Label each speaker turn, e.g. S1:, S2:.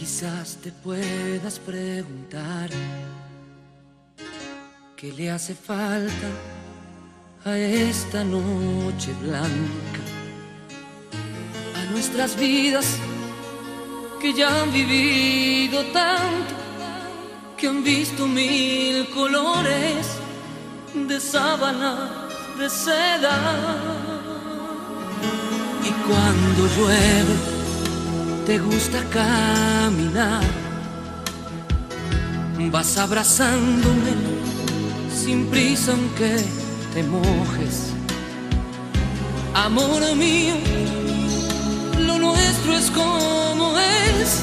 S1: Quizás te puedas preguntar qué le hace falta a esta noche blanca, a nuestras vidas que ya han vivido tanto, que han visto mil colores de sábanas de seda. Y cuando llueve, te gusta caminar, vas abrazándome sin prisa aunque te mojes. Amor mío, lo nuestro es como es,